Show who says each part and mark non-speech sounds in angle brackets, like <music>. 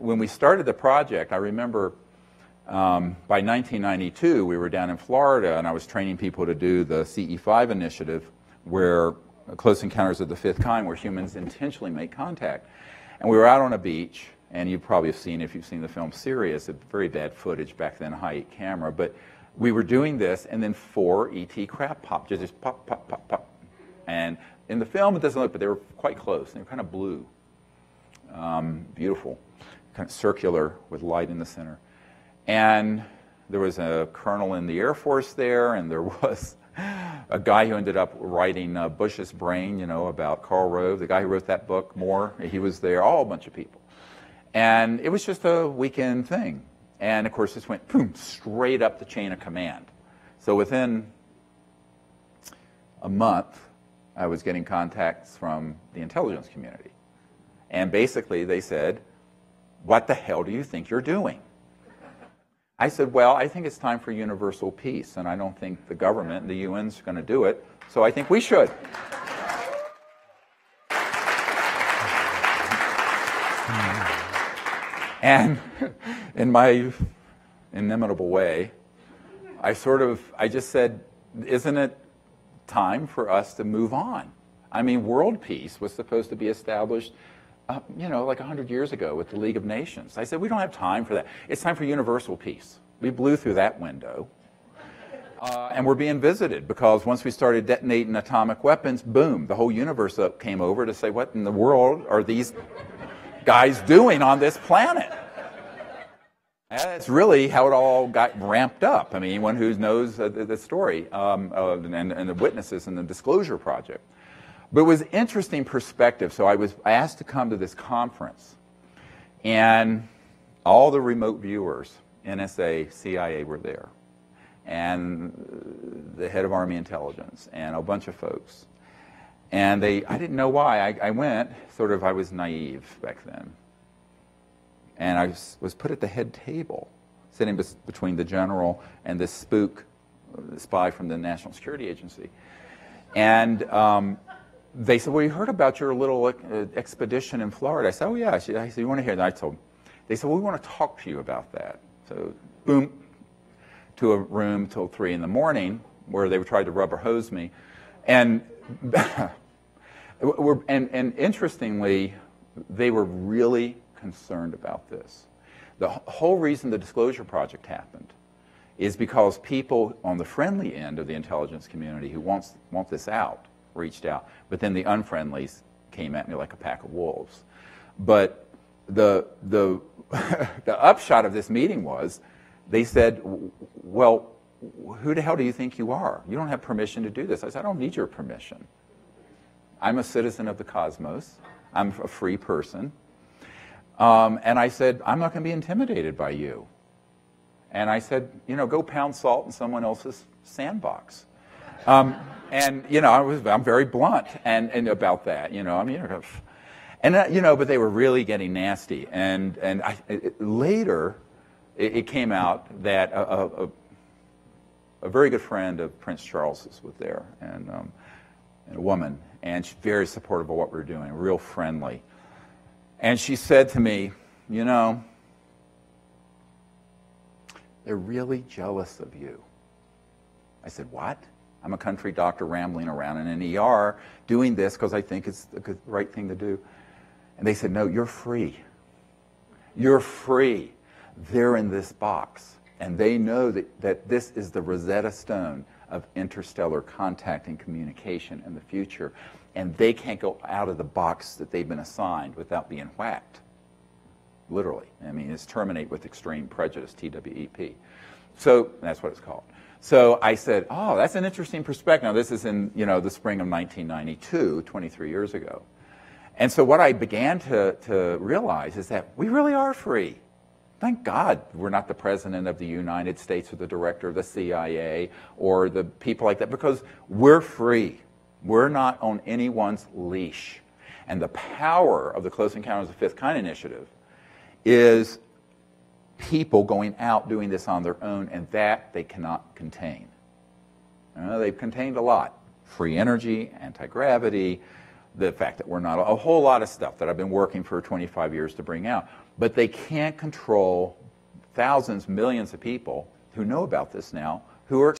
Speaker 1: When we started the project, I remember um, by 1992 we were down in Florida and I was training people to do the CE5 initiative where Close Encounters of the Fifth Kind, where humans intentionally make contact. And we were out on a beach, and you probably have seen, if you've seen the film Sirius, a very bad footage back then, high camera, but we were doing this, and then four ET crap popped, just pop, pop, pop, pop. And in the film, it doesn't look, but they were quite close. They were kind of blue, um, beautiful, kind of circular with light in the center. And there was a colonel in the Air Force there, and there <laughs> was a guy who ended up writing uh, Bush's Brain, you know, about Karl Rove, the guy who wrote that book, Moore, he was there, all a bunch of people. And it was just a weekend thing. And of course, this went boom, straight up the chain of command. So within a month, I was getting contacts from the intelligence community. And basically, they said, What the hell do you think you're doing? I said, Well, I think it's time for universal peace, and I don't think the government, the UN's going to do it, so I think we should. And in my inimitable way, I sort of, I just said, isn't it time for us to move on? I mean, world peace was supposed to be established, uh, you know, like 100 years ago with the League of Nations. I said, we don't have time for that. It's time for universal peace. We blew through that window. Uh, and we're being visited because once we started detonating atomic weapons, boom, the whole universe came over to say, what in the world are these guys doing on this planet? That's really how it all got ramped up. I mean, anyone who knows uh, the, the, story um, uh, and, and, the witnesses in the Disclosure Project. But it was interesting perspective. So I was asked to come to this conference, and all the remote viewers, NSA, CIA, were there, and the head of Army Intelligence, and a bunch of folks. And they, I didn't know why. I, I went, sort of, I was naive back then and I was, was put at the head table, sitting bes- between the general and this spook, the spy from the National Security Agency. And um, they said, Well, we heard about your little uh, expedition in Florida. I said, Oh, yeah. I said, You want to hear that? I told them. They said, Well, we want to talk to you about that. So, boom, to a room till 3 in the morning where they tried to rubber hose me. And, <laughs> and, and interestingly, they were really concerned about this. The whole reason the Disclosure Project happened is because people on the friendly end of the intelligence community who wants, want this out reached out, but then the unfriendlies came at me like a pack of wolves. But the, the, <laughs> the upshot of this meeting was they said, Well, who the hell do you think you are? You don't have permission to do this. I said, I don't need your permission. I'm a citizen of the cosmos, I'm a free person. Um, and I said, I'm not going to be intimidated by you. And I said, you know, go pound salt in someone else's sandbox. Um, and, you know, I was, I'm very blunt and, and about that, you know, I mean, and, uh, you know, but they were really getting nasty. And, and I, it, later, it, it, came out that a, a, a, very good friend of Prince Charles's was there, and, um, and a woman, and she's very supportive of what we we're doing, real friendly. And she said to me, You know, they're really jealous of you. I said, What? I'm a country doctor rambling around in an ER doing this because I think it's the right thing to do. And they said, No, you're free. You're free. They're in this box. And they know that, that this is the Rosetta Stone of interstellar contact and communication in the future and they can't go out of the box that they've been assigned without being whacked. Literally. I mean, it's terminate with extreme prejudice, TWEP. So that's what it's called. So I said, oh, that's an interesting perspective. Now, this is in, you know, the spring of 1992, 23 years ago. And so what I began to, to realize is that we really are free. Thank God we're not the president of the United States or the director of the CIA or the people like that because we're free. We're not on anyone's leash. And the power of the Close Encounters of the Fifth Kind initiative is people going out doing this on their own, and that they cannot contain. Uh, they've contained a lot free energy, anti gravity, the fact that we're not a whole lot of stuff that I've been working for 25 years to bring out. but they can't control thousands, millions of people who know about this now, who are